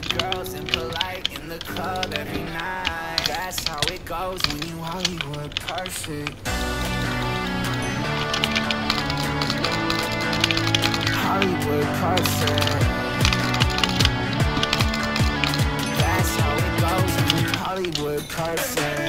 the girls polite in the club every night. That's how it goes when you Hollywood perfect. Hollywood perfect. That's how it goes when you Hollywood perfect.